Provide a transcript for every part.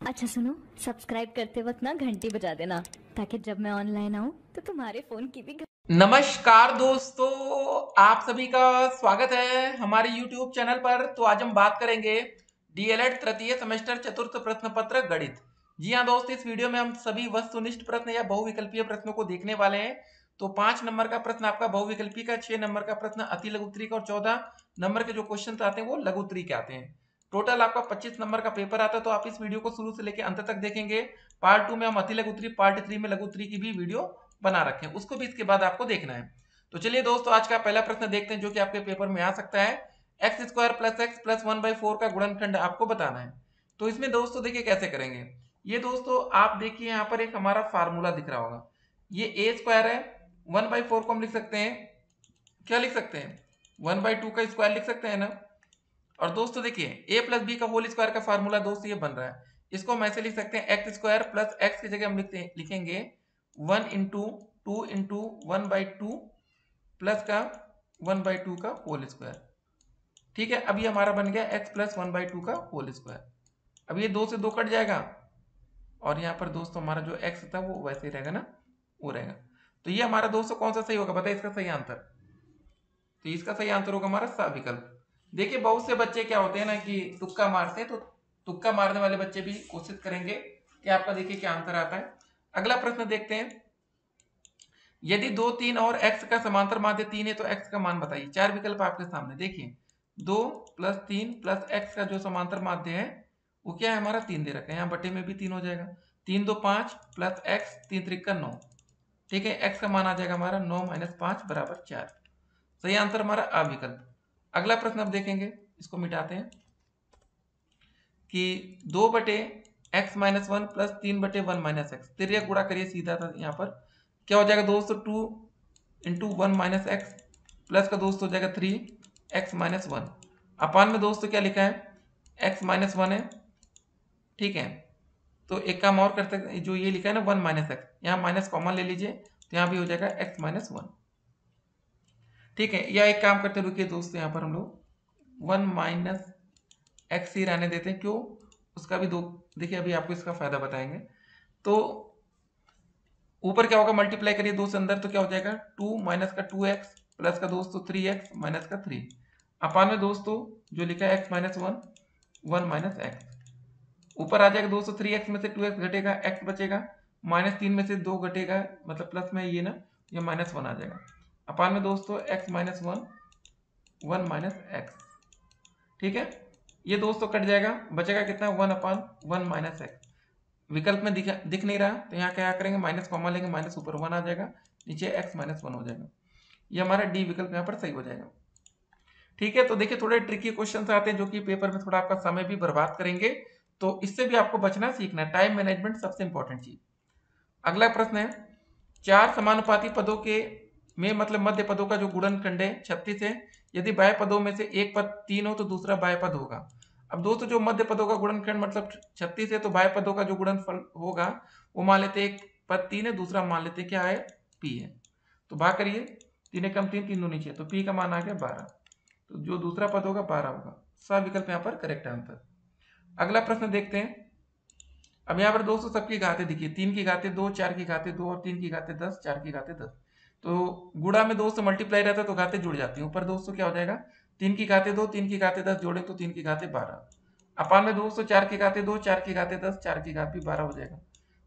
अच्छा सुनो सब्सक्राइब करते वक्त ना घंटी बजा देना, ताकि जब मैं ऑनलाइन आऊँ तो तुम्हारे फ़ोन की भी नमस्कार दोस्तों, आप सभी का स्वागत है हमारे YouTube चैनल पर। तो आज हम बात करेंगे डीएलएड तृतीय सेमेस्टर चतुर्थ प्रश्न पत्र गणित। जी हाँ दोस्त, इस वीडियो में हम सभी वस्तुनिष्ठ प्रश्न या बहुविकल्पीय प्रश्नों को देखने वाले हैं। तो पाँच नंबर का प्रश्न आपका बहुविकल्पी का, छह नंबर का प्रश्न अति लघुत्री का और चौदह नंबर के जो क्वेश्चन आते हैं, वो लघुत्री के आते हैं। टोटल आपका 25 नंबर का पेपर आता है तो आप इस वीडियो को शुरू से लेकर अंत तक देखेंगे। पार्ट टू में हम अति लघुत्री पार्ट थ्री में लघुत्री की भी वीडियो बना रखे हैं। उसको भी इसके बाद आपको देखना है। तो चलिए दोस्तों, आज का पहला प्रश्न देखते हैं, जो कि आपके पेपर में आ सकता है। X square plus x plus one by four का गुणनखंड आपको बताना है। तो इसमें दोस्तों देखिए कैसे करेंगे। ये दोस्तों, आप देखिए यहाँ पर एक हमारा फार्मूला दिख रहा होगा। ये ए स्क्वायर है वन बाई फोर को हम लिख सकते हैं। क्या लिख सकते हैं? वन बाई टू का स्क्वायर लिख सकते हैं ना? और दोस्तों देखिए ए प्लस बी का होल स्क्वायर का फार्मूला दोस्तों ये बन रहा है। इसको हम ऐसे लिख सकते हैं एक्स स्क्वायर प्लस एक्स की जगह हम लिखते लिखेंगे one into two into one by two plus का वन बाई टू का होल स्क्वायर ठीक है अभी हमारा बन गया x plus one by two का होल स्क्वायर अब ये दो से दो कट जाएगा। और यहाँ पर दोस्तों हमारा जो एक्स था वो वैसे ही रहेगा ना, वो रहेगा। तो ये हमारा दोस्तों कौन सा सही होगा? बताइए इसका सही आंसर। तो इसका सही आंसर होगा हमारा सा विकल्प। देखिए, बहुत से बच्चे क्या होते हैं ना कि तुक्का मारते हैं तो तुक्का मारने वाले बच्चे भी कोशिश करेंगे कि आपका देखिए क्या आंसर आता है। अगला प्रश्न देखते हैं। यदि दो, तीन और x का समांतर माध्य तीन है तो x का मान बताइए। चार विकल्प आपके सामने। देखिए, दो प्लस तीन प्लस एक्स का जो समांतर माध्य है, वो क्या है? हमारा तीन दे रखा है। यहाँ बटे में भी तीन हो जाएगा। तीन दो पाँच प्लस एक्स तीन त्रिक्का नौ। ठीक है एक्स का मान आ जाएगा हमारा नौ माइनस पाँच बराबर चार। सही आंसर हमारा अविकल्प अगला प्रश्न अब देखेंगे, इसको मिटाते हैं, कि दो बटे एक्स माइनस वन प्लस तीन बटे वन माइनस एक्स तिरक गुड़ा करिए सीधा था यहाँ पर, क्या हो जाएगा दोस्तों two into one minus x plus का दोस्त हो जाएगा three x minus one upon में दोस्तों क्या लिखा है? एक्स माइनस वन है, ठीक है? तो एक काम और करते जो ये लिखा है ना वन माइनस एक्स यहाँ माइनस कॉमन ले लीजिए तो यहाँ भी हो जाएगा एक्स माइनस वन ठीक है, या एक काम करते रुकिए दोस्तों, यहाँ पर हम लोग वन माइनस एक्स ही रहने देते हैं। क्यों? उसका भी दो, देखिए अभी आपको इसका फ़ायदा बताएँगे। तो ऊपर क्या होगा? मल्टीप्लाई करिए दो से अंदर तो क्या हो जाएगा? टू माइनस का टू एक्स, प्लस का दोस्तों थ्री एक्स, माइनस का थ्री। अपान में दोस्तों, जो लिखा है x minus one one minus x. ऊपर आ जाएगा दोस्तों, थ्री एक्स में से टू एक्स घटेगा, एक्स बचेगा। माइनस तीन में से दो घटेगा मतलब प्लस में ये ना, ये माइनस वन आ जाएगा। अपान में दोस्तों x minus one one minus x ठीक है? ये दोस्तों कट जाएगा। बचेगा कितना? One upon one minus x विकल्प में दिखा दिख नहीं रहा तो यहाँ क्या करेंगे? माइनस कॉमा लेंगे माइनस ऊपर वन आ जाएगा, नीचे x माइनस वन हो जाएगा। ये हमारा डी विकल्प यहाँ पर सही हो जाएगा। ठीक है? तो देखिए, थोड़े ट्रिकी क्वेश्चन आते हैं, जो कि पेपर में थोड़ा आपका समय भी बर्बाद करेंगे। तो इससे भी आपको बचना, सीखना। टाइम मैनेजमेंट सबसे इंपॉर्टेंट चीज़। अगला प्रश्न है, चार समानुपाती पदों के में मतलब मध्य पदों का जो गुणनखंड है, छत्तीस है, यदि बाय पदों में से एक पद तीन हो तो दूसरा बाय पद होगा। अब दोस्तों, जो मध्य पदों का गुणनखंड मतलब छत्तीस है तो बाय पदों का जो गुणनफल होगा, वो मान लेते एक पद तीन है, दूसरा मान लेते क्या है पी है। तो भाग करिए, तीन कम तीन तीन दो नीचे तो पी का मान आ गया बारह। तो जो दूसरा पद होगा, बारह होगा। सब विकल्प यहाँ पर करेक्ट आंसर। अगला प्रश्न देखते हैं। अब यहाँ पर दोस्तों, सबकी घाते दिखिए। तीन की घाते दो, चार की घाते दो और तीन की घाते दस, चार की घाते दस। तो गुड़ा में दो से मल्टीप्लाई रहता है तो घाते जुड़ जाती है ऊपर दोस्तों क्या हो जाएगा तीन की घाते दो तीन की घाते दस जोड़े तो तीन की घाते बारह अपान में दोस्तों चार की घाते दो चार की घाते दस चार की घात भी बारह हो जाएगा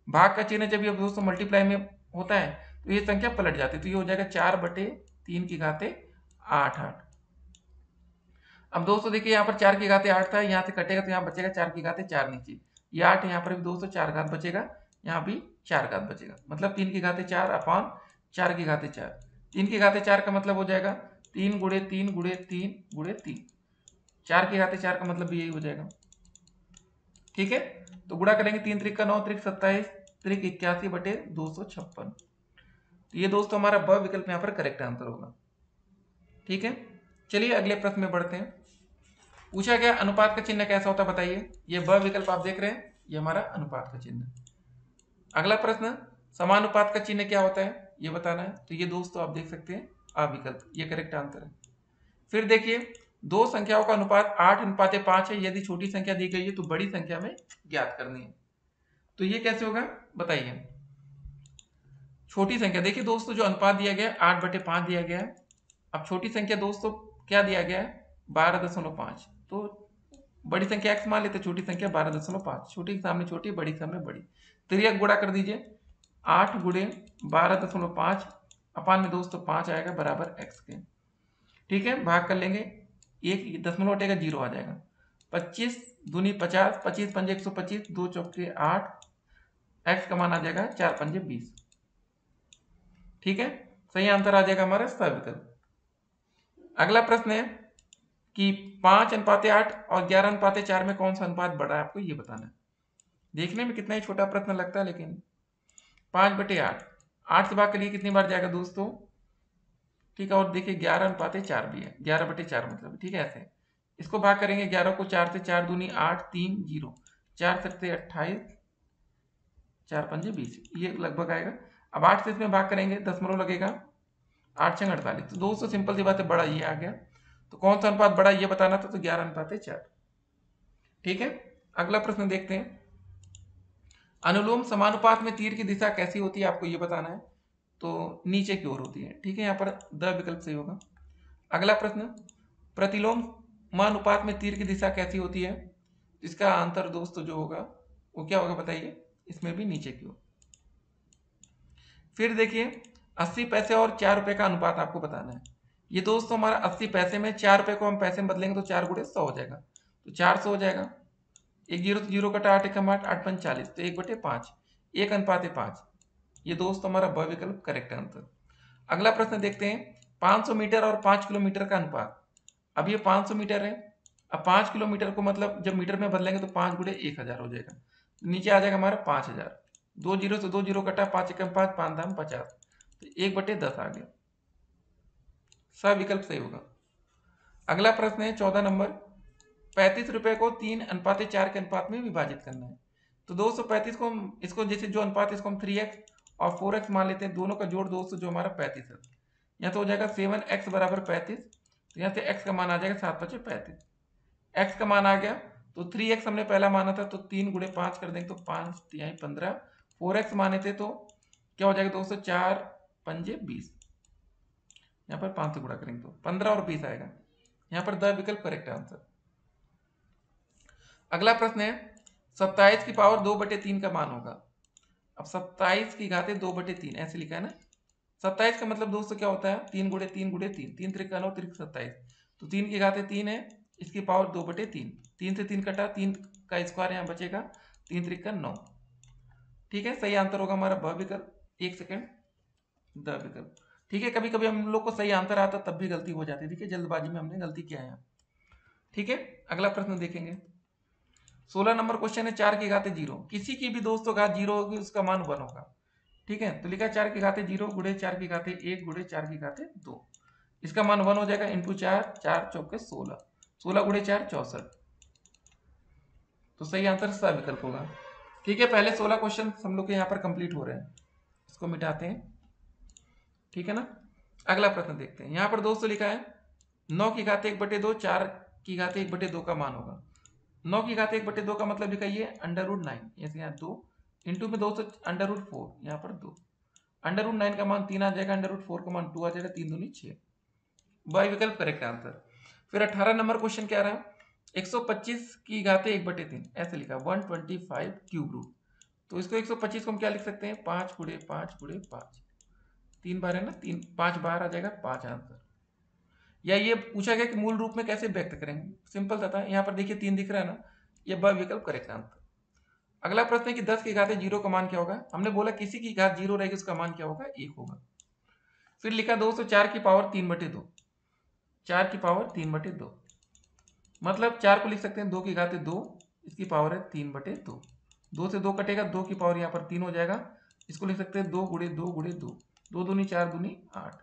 भाग का चिन्ह जब ये दोस्तों मल्टीप्लाई में होता है तो ये संख्या पलट जाती है तो ये हो जाएगा चार बटे तीन की घाते आठ आठ अब दोस्तों देखिए यहाँ पर चार की घाते आठ था यहाँ से कटेगा तो यहाँ बचेगा चार की घाते चार नीचे ये आठ यहाँ पर भी दोस्तों चार घात बचेगा यहाँ भी चार घात बचेगा मतलब तीन की घाते चार अपान चार की घाते चार। तीन की घाते चार का मतलब हो जाएगा तीन गुड़े तीन गुड़े तीन गुड़े तीन। चार की घाते चार का मतलब भी यही हो जाएगा। ठीक है? तो गुड़ा करेंगे तीन त्रिक का नौ, त्रिक सत्ताईस, त्रिक इक्यासी बटे दो सौ छप्पन। तो ये दोस्तों हमारा ब विकल्प यहाँ पर करेक्ट आंसर होगा। ठीक है? चलिए अगले प्रश्न में बढ़ते हैं। पूछा गया अनुपात का चिन्ह कैसा होता है बताइए। ये ब विकल्प आप देख रहे हैं, ये हमारा अनुपात का चिन्ह। अगला प्रश्न, समानुपात का चिन्ह क्या होता है? ये बताना है तो ये दोस्तों आप देख सकते हैं आ विकल्प ये करेक्ट आंसर है। फिर देखिए, दो संख्याओं का अनुपात आठ, अनुपात पाँच है, यदि छोटी संख्या दी गई है तो बड़ी संख्या में ज्ञात करनी है। तो ये कैसे होगा, बताइए। छोटी संख्या, देखिए दोस्तों, जो अनुपात दिया गया, आठ बटे पाँच दिया गया अब छोटी संख्या दोस्तों, क्या दिया गया है? बारह दशमलव पाँच। तो बड़ी संख्या एक्स मान लेते छोटी संख्या बारह दशमलव पाँच। छोटी के सामने छोटी, बड़ी सामने बड़ी। त्रियक गुड़ा कर दीजिए। आठ गुड़े बारह दशमलव पाँच, अपान में दोस्तों पाँच आएगा बराबर एक्स के। ठीक है, भाग कर लेंगे। एक दशमलव हटेगा, ज़ीरो आ जाएगा। पच्चीस दूनी पचास, पच्चीस पंजे एक सौ पच्चीस, दो चौके आठ एक्स का मान आ जाएगा चार पंजे बीस। ठीक है, सही आंसर आ जाएगा हमारा सविकल्प अगला प्रश्न है कि पाँच अनुपाते आठ और ग्यारह अनुपाते चार में कौन सा अनुपात बड़ा है, आपको ये बताना है। देखने में कितना ही छोटा प्रश्न लगता है, लेकिन पाँच बटे आठ। आठ से भाग के लिए कितनी बार जाएगा दोस्तों? ठीक है, और देखिए ग्यारह अनुपाते चार भी है। ग्यारह बटे चार मतलब ठीक है, ऐसे। इसको भाग करेंगे ग्यारह को चार से चार दूनी आठ तीन ज़ीरो। चार सकते अट्ठाईस, चार पंजे बीस। ये लगभग आएगा। अब आठ से इसमें भाग करेंगे दसमलव लगेगा। आठ छंग अड़तालीस। तो दोस्तों, सिंपल सी बात है, बड़ा ये आ गया। तो कौन सा अनुपात बड़ा ये बताना था तो ग्यारह अनुपात है चार। ठीक है, अगला प्रश्न देखते हैं। अनुलोम समानुपात में तीर की दिशा कैसी होती है आपको ये बताना है। तो नीचे की ओर होती है, ठीक है? यहाँ पर द विकल्प सही होगा। अगला प्रश्न, प्रतिलोम मानुपात में तीर की दिशा कैसी होती है? इसका अंतर दोस्तों जो होगा, वो क्या होगा बताइए? इसमें भी नीचे की ओर। फिर देखिए, अस्सी पैसे और चार रुपए का अनुपात आपको बताना है। ये दोस्तों हमारा अस्सी पैसे में, चार रुपए को हम पैसे में बदलेंगे तो चार गुड़े सौ हो जाएगा। तो चार सौ हो जाएगा। एक ज़ीरो ज़ीरो कटा आठ, एक आठ आठ पंच चालीस तो एक बटे पाँच, एक अनुपात है पाँच। ये दोस्त हमारा ब विकल्प करेक्ट आंसर अगला प्रश्न देखते हैं। 500 मीटर और 5 किलोमीटर का अनुपात। अब ये 500 मीटर है। अब 5 किलोमीटर को मतलब जब मीटर में बदलेंगे तो पाँच गुड़े एक हज़ार हो जाएगा। नीचे आ जाएगा हमारा पाँच हज़ार। दो ज़ीरो से दो ज़ीरो कटा पाँच एकम पाँच पाँच दाम पचास। तो एक बटे दस आ गया। सब विकल्प सही होगा। अगला प्रश्न है, चौदह नंबर। पैंतीस रुपए को तीन अनुपात चार के अनुपात में विभाजित करना है। तो दो सौ पैंतीस को हम, इसको जैसे जो अनुपात इसको हम थ्री एक्स और फोर एक्स मान लेते हैं, दोनों का जोड़ दो सौ जो हमारा पैंतीस है। यहाँ तो हो जाएगा सेवन एक्स बराबर पैंतीस तो यहाँ से एक्स का मान आ जाएगा सात पचे पैंतीस। एक्स का मान आ गया तो थ्री एक्स हमने पहला माना था तो तीन गुड़े पाँच कर देंगे तो पाँच तिहाई पंद्रह। फोर एक्स माने थे तो क्या हो जाएगा, दो सौ चार पंजे बीस। यहाँ पर पाँच से गुड़ा करेंगे तो पंद्रह और बीस आएगा। यहाँ पर द विकल्प करेक्ट आंसर अगला प्रश्न है, सत्ताईस की पावर दो बटे तीन का मान होगा। अब सत्ताईस की घाते दो बटे तीन, ऐसे लिखा है ना? सत्ताईस का मतलब दोस्तों क्या होता है? तीन गुड़े तीन गुड़े तीन तीन त्रिक नौ त्रिक सत्ताईस। तो तीन की घाते तीन है, इसकी पावर दो बटे तीन। तीन से तीन कटा, तीन का स्क्वायर यहाँ बचेगा, तीन त्रिक नौ। ठीक है, सही आंसर होगा हमारा ब एक सेकेंड। द विकल्प। ठीक है कभी कभी हम लोग को सही आंसर आता तब भी गलती हो जाती है। ठीक है, जल्दबाजी में हमने गलती किया है। ठीक है, अगला प्रश्न देखेंगे। सोलह नंबर क्वेश्चन है, चार की घाते ज़ीरो। किसी की भी दोस्तों घात ज़ीरो होगी, उसका मान वन होगा। ठीक है? तो लिखा चार की घाते ज़ीरो गुड़े चार की घाते एक गुड़े चार की घाते दो। इसका मान वन हो जाएगा इंटू चार चार चौके सोलह। सोलह गुड़े चार, चौसठ। तो सही आंसर सा विकल्प होगा। ठीक है, पहले सोलह क्वेश्चन हम लोग के यहाँ पर कंप्लीट हो रहे हैं। इसको मिटाते हैं। ठीक है ना? अगला प्रश्न देखते हैं। यहाँ पर दोस्तों लिखा है। नौ की घाते एक बटे दो, चार की घाते एक बटे दो का मान होगा। नौ की घाते एक बटे दो का मतलब लिखा ये अंडर रूट नाइन यहाँ दो इंटू में दो सौ अंडर रूट फोर यहाँ पर दो. अंडर रूट नाइन का मान तीन आ जाएगा अंडर रूट फोर का मान टू आ जाएगा, तीन दूनी छः बाई विकल्प करेक्ट आंसर फिर अठारह नंबर क्वेश्चन क्या रहा है? 125 की घाते एक बटे तीन. ऐसे लिखा 125 क्यूब रूट तो इसको 125 को हम क्या लिख सकते हैं? पाँच गुड़े पाँच गुड़े पाँच. तीन बार है ना? तीन, पाँच बार आ जाएगा, पाँच आंसर. या ये पूछा गया कि मूल रूप में कैसे व्यक्त करेंगे? सिंपल था, था। यहाँ पर देखिए तीन दिख रहा है ना। ये ब विकल्प करेक्ट आंसर अगला प्रश्न है कि दस की घाते ज़ीरो का मान क्या होगा? हमने बोला किसी की घात ज़ीरो रहेगी उसका मान क्या होगा? एक होगा। फिर लिखा दोस्तों चार की पावर तीन बटे दो। चार की पावर तीन बटे दो। मतलब चार को लिख सकते हैं दो की घाते दो इसकी पावर है तीन बटे दो। दो से दो कटेगा दो की पावर यहाँ पर तीन हो जाएगा। इसको लिख सकते हैं दो गुड़े दो गुड़े दो। दो दूनी चार दूनी आठ।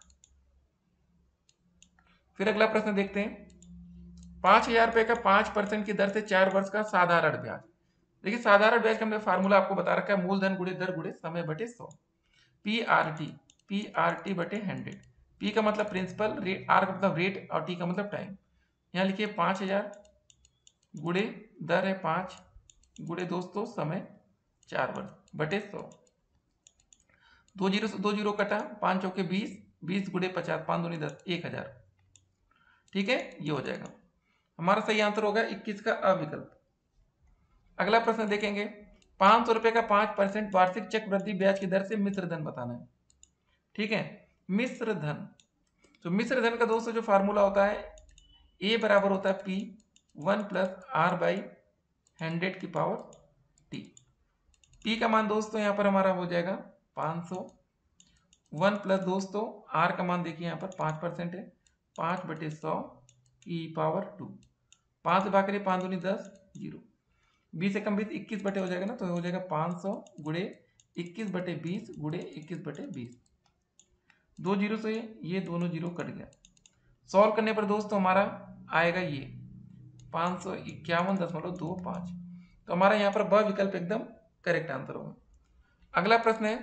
फिर अगला प्रश्न देखते हैं। पाँच हज़ार रुपए का पाँच परसेंट की दर से चार वर्ष का साधारण ब्याज। देखिए, साधारण ब्याज का हमने फार्मूला आपको बता रखा है, मूलधन गुड़े दर गुड़े समय बटे सौ। P R T P R T बटे हंड्रेड। पी का मतलब प्रिंसिपल रेट आर का मतलब रेट और टी का मतलब टाइम यहाँ लिखिए, पाँच हज़ार गुड़े दर है पाँच गुड़े दोस्तों, समय चार वर्ष, बटे सौ। दो ज़ीरो दो ज़ीरो कटा, पाँच चौके बीस बीस गुड़े पचास, पाँच दूनी दस, एक हज़ार। ठीक है? ये हो जाएगा। हमारा सही आंसर होगा इक्कीस का अविकल्प। अगला प्रश्न देखेंगे। पाँच सौ रुपए का पाँच परसेंट वार्षिक चक वृद्धि ब्याज की दर से मिश्र धन बताना है। ठीक है? मिश्र धन। तो मिश्र धन का दोस्तों जो फार्मूला होता है ए बराबर होता है P one plus R by hundred की पावर टी पी का मान दोस्तों यहाँ पर हमारा हो जाएगा पाँच सौ। वन प्लस दोस्तों आर का मान देखिए यहाँ पर पाँच परसेंट है। पाँच बटे सौ ई पावर टू। पाँच करिए पाँच दूनी दस, ज़ीरो। बीस एकम बीस इक्कीस बटे हो जाएगा ना तो हो जाएगा पाँच सौ गुड़े इक्कीस बटे बीस गुड़े इक्कीस बटे बीस। दो ज़ीरो से ये दोनों ज़ीरो कट गया। सॉल्व करने पर दोस्तों हमारा आएगा ये पाँच सौ इक्यावन दशमलव दो पाँच। तो हमारा यहाँ पर ब विकल्प एकदम करेक्ट आंसर होगा। अगला प्रश्न है,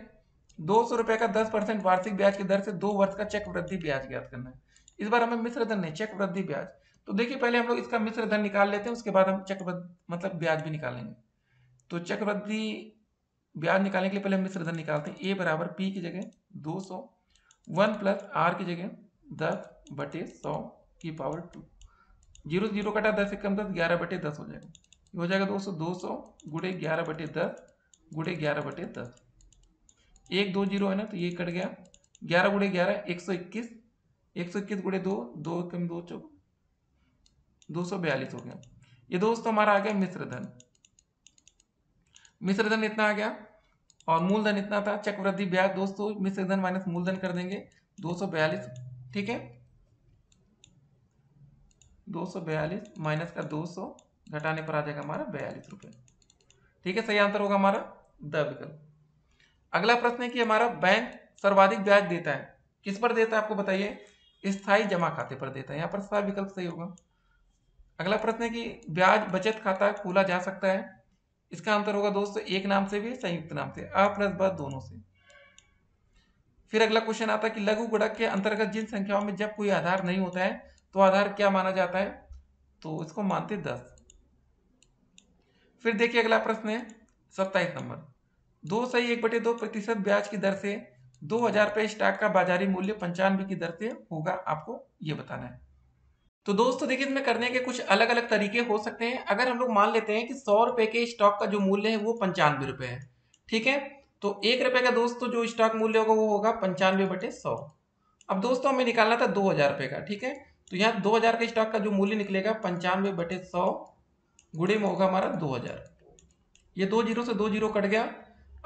दो सौ रुपये का दस परसेंट वार्षिक ब्याज की दर से दो वर्ष का चेक वृद्धि ब्याज ज्ञात करना है। इस बार हमें मिश्र धन नहीं, चेक वृद्धि ब्याज। तो देखिए, पहले हम लोग इसका मिश्र धन निकाल लेते हैं, उसके बाद हम चक्रवृद्धि मतलब ब्याज भी निकालेंगे। तो चक्रवृद्धि ब्याज निकालने के लिए पहले हम मिश्र धन निकालते हैं। ए बराबर पी की जगह दो सौ, वन प्लस आर की जगह दस बटे सौ की पावर टू। ज़ीरो ज़ीरो कटा दस से कम दस, ग्यारह बटे दस हो जाएगा। ये हो जाएगा दोस्तों दो सौ गुड़े ग्यारह बटे दस गुड़े ग्यारह बटे दस। एक दो ज़ीरो है ना तो ये कट गया। ग्यारह गुड़े ग्यारह, एक सौ इक्कीस एक सौ इक्कीस गुड़े दो दो कम दो चौक दो सौ बयालीस हो गया। ये दोस्तों हमारा आ गया मिश्र धन। मिश्र धन इतना आ गया और मूलधन इतना था। चक्रवृद्धि ब्याज दोस्तों, मिश्र धन माइनस मूलधन कर देंगे। दो सौ बयालीस, ठीक है? दो सौ बयालीस माइनस का दो सौ घटाने पर आ जाएगा हमारा बयालीस रुपए ठीक है? सही आंसर होगा हमारा द विकल्प। अगला प्रश्न है कि हमारा बैंक सर्वाधिक ब्याज देता है। किस पर देता है आपको बताइए? स्थायी जमा खाते पर देता है। यहाँ पर सा विकल्प सही होगा। अगला प्रश्न है कि ब्याज बचत खाता खोला जा सकता है? इसका आंसर होगा दोस्तों, एक नाम से भी, संयुक्त नाम से। अ प्लस ब दोनों से। फिर अगला क्वेश्चन आता है कि लघु गुणक के अंतर्गत जिन संख्याओं में जब कोई आधार नहीं होता है तो आधार क्या माना जाता है? तो इसको मानते दस। फिर देखिए अगला प्रश्न है, सत्ताईस नंबर। दो सही एक बटे दो प्रतिशत ब्याज की दर से दो हज़ार रुपये स्टॉक का बाजारी मूल्य पंचानवे की दर से होगा, आपको ये बताना है। तो दोस्तों, देखिए, इसमें करने के कुछ अलग अलग तरीके हो सकते हैं। अगर हम लोग मान लेते हैं कि सौ रुपए के स्टॉक का जो मूल्य है, वो पंचानवे रुपए है, ठीक है? तो एक रुपए का दोस्तों जो स्टॉक मूल्य होगा, वो होगा पंचानवे बटे सौ। अब दोस्तों, हमें निकालना था दो हज़ार रुपये का, ठीक है? तो यहाँ दो हज़ार के स्टॉक का जो मूल्य निकलेगा, पंचानवे बटे सौ गुड़े में होगा हमारा दो हज़ार। ये दो ज़ीरो से दो ज़ीरो कट गया।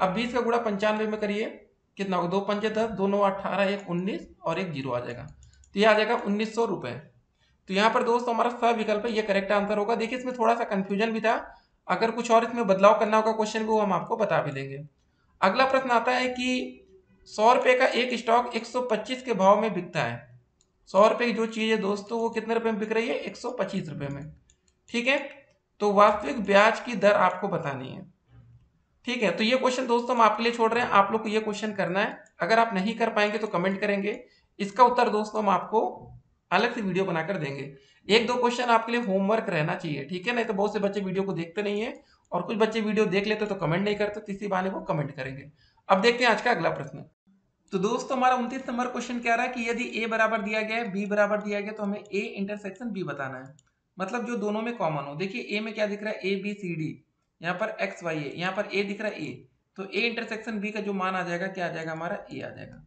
अब बीस का गुड़ा पंचानवे में करिए कितना होगा? दो पंचे दस, दो नौ अठारह, एक उन्नीस और एक ज़ीरो आ जाएगा। तो ये आ जाएगा उन्नीस सौ रुपये तो यहाँ पर दोस्तों हमारा सब विकल्प है, ये करेक्ट आंसर होगा। देखिए, इसमें थोड़ा सा कंफ्यूजन भी था। अगर कुछ और इसमें बदलाव करना होगा क्वेश्चन वो हम आपको बता भी देंगे। अगला प्रश्न आता है कि सौ रुपये का एक स्टॉक 125 के भाव में बिकता है। सौ रुपये की जो चीज़ है दोस्तों, वो कितने रुपये में बिक रही है? एक सौ पच्चीस रुपये में। ठीक है? तो वास्तविक ब्याज की दर आपको बतानी है। ठीक है? तो ये क्वेश्चन दोस्तों हम आपके लिए छोड़ रहे हैं। आप लोग को ये क्वेश्चन करना है। अगर आप नहीं कर पाएँगे तो कमेंट करेंगे। इसका उत्तर दोस्तों हम आपको अलग से वीडियो बनाकर देंगे। एक दो क्वेश्चन आपके लिए होमवर्क रहना चाहिए, ठीक है? नहीं तो बहुत से बच्चे वीडियो को देखते नहीं है और कुछ बच्चे वीडियो देख लेते तो कमेंट नहीं करते तीसरी बहाने वो कमेंट करेंगे। अब देखते हैं आज का अगला प्रश्न। तो दोस्तों हमारा उनतीस नंबर क्वेश्चन क्या रहा है कि यदि ए बराबर दिया गया है बी बराबर दिया गया तो हमें ए इंटरसेक्शन बी बताना है। मतलब जो दोनों में कॉमन हो। देखिए ए में क्या दिख रहा है? ए बी सी डी यहाँ पर एक्स वाई है यहाँ पर ए दिख रहा है ए तो ए इंटरसेक्शन बी का जो मान आ जाएगा, क्या आ जाएगा? हमारा ए आ जाएगा।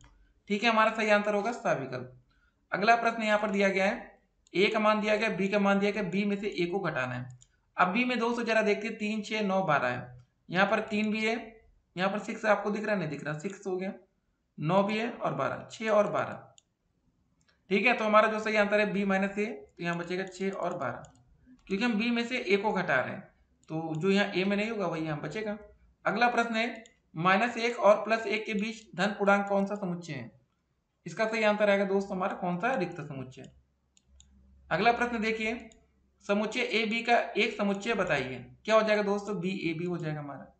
ठीक है, हमारा सही आंसर होगा सा विकल्प अगला प्रश्न यहाँ पर दिया गया है। ए का मान दिया गया बी का मान दिया गया बी में से ए को घटाना है। अब बी में दोस्तों जरा देखते हैं, तीन छः नौ, बारह है। यहाँ पर तीन भी है, यहाँ पर सिक्स आपको दिख रहा नहीं दिख रहा। सिक्स हो गया, नौ भी है और बारह छः और बारह। ठीक है तो हमारा जो सही आंसर है बी माइनस ए तो यहाँ बचेगा छः और बारह। क्योंकि हम बी में से ए को घटा रहे हैं। तो जो यहाँ ए में नहीं होगा, वही यहाँ बचेगा। अगला प्रश्न है माइनस एक और प्लस एक के बीच धन पूर्णांक कौन सा समुच्चय है? इसका सही आंसर आएगा दोस्त, हमारा कौन सा रिक्त समुच्चय अगला प्रश्न देखिए, समुच्चय ए बी का एक समुच्चय बताइए। क्या हो जाएगा दोस्तों? बी ए बी हो जाएगा हमारा।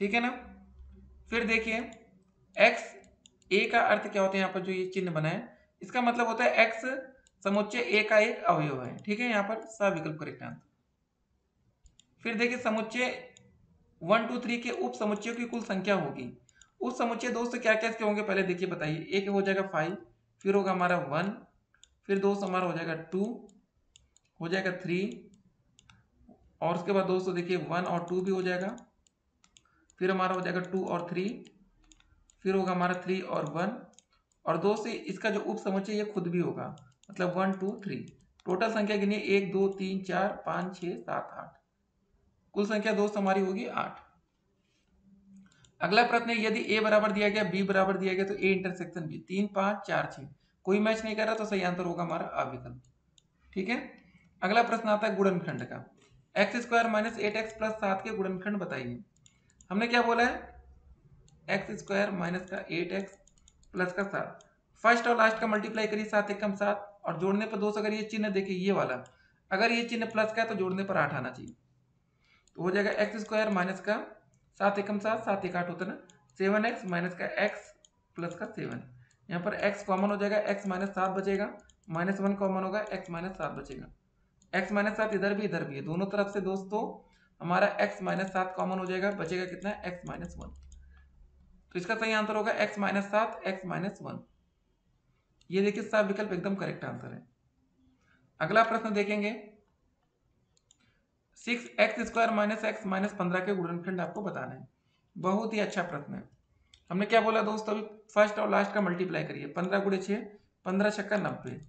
ठीक है ना? फिर देखिए एक्स ए का अर्थ क्या होता है? यहाँ पर जो ये चिन्ह बना है, इसका मतलब होता है एक्स समुच्चय ए का एक अवयव है। ठीक है? यहाँ पर विकल्प करेक्ट आंसर फिर देखिए समुच्चय वन, टू, थ्री के उप समुच्चयों की कुल संख्या होगी। उप समुच्चय दोस्तों क्या क्या इसके होंगे, पहले देखिए बताइए। एक हो जाएगा फाइव फिर होगा हमारा वन फिर दोस्त हमारा हो जाएगा टू हो जाएगा थ्री और उसके बाद दोस्तों देखिए वन और टू भी हो जाएगा। फिर हमारा हो जाएगा टू और थ्री फिर होगा हमारा थ्री और वन और दो से इसका जो उप समुच्चय ये खुद भी होगा। मतलब वन टू थ्री टोटल संख्या गिनिए एक, दो, तीन, चार, पाँच छः सात, आठ। कुल संख्या दोस्त हमारी होगी आठ। अगला प्रश्न यदि ए बराबर दिया गया बी बराबर दिया गया तो ए इंटरसेक्शन बी तीन, पाँच, चार छः कोई मैच नहीं कर रहा तो सही आंसर होगा हमारा अविकल्प ठीक है? अगला प्रश्न आता है गुणनखंड का। X square minus eight x plus सात के गुणनखंड बताइए। हमने क्या बोला है? एक्स स्क्वायर माइनस का एट एक्स प्लस का सात। फ़र्स्ट और लास्ट का मल्टीप्लाई करिए, सात एक कम सात। और जोड़ने पर दोस्त अगर ये चिन्ह, देखिए ये वाला। अगर ये चिन्ह प्लस का है तो जोड़ने पर आठ आना चाहिए। तो हो जाएगा एक्स स्क्वायर माइनस का सात एकम सात सात एक आठ होता ना सेवन एक्स माइनस का एक्स प्लस का सेवन यहाँ पर एक्स कॉमन हो जाएगा एक्स माइनस सात बचेगा। माइनस वन कॉमन होगा एक्स माइनस सात बचेगा। एक्स माइनस सात इधर भी इधर भी। है दोनों तरफ़ से दोस्तों, हमारा एक्स माइनस सात कॉमन हो जाएगा, बचेगा कितना? एक्स माइनस वन तो इसका सही आंसर होगा एक्स माइनस सात एक्स माइनस वन ये देखिए सब विकल्प एकदम करेक्ट आंसर है। अगला प्रश्न देखेंगे। Six, x square minus x minus पंद्रह के गुणनखंड आपको बताना है। बहुत ही अच्छा प्रश्न है। हमने क्या बोला दोस्त, अभी फ़र्स्ट और लास्ट का मल्टीप्लाई करिए। पंद्रह गुड़े छः पंद्रह छक्का नब्बे।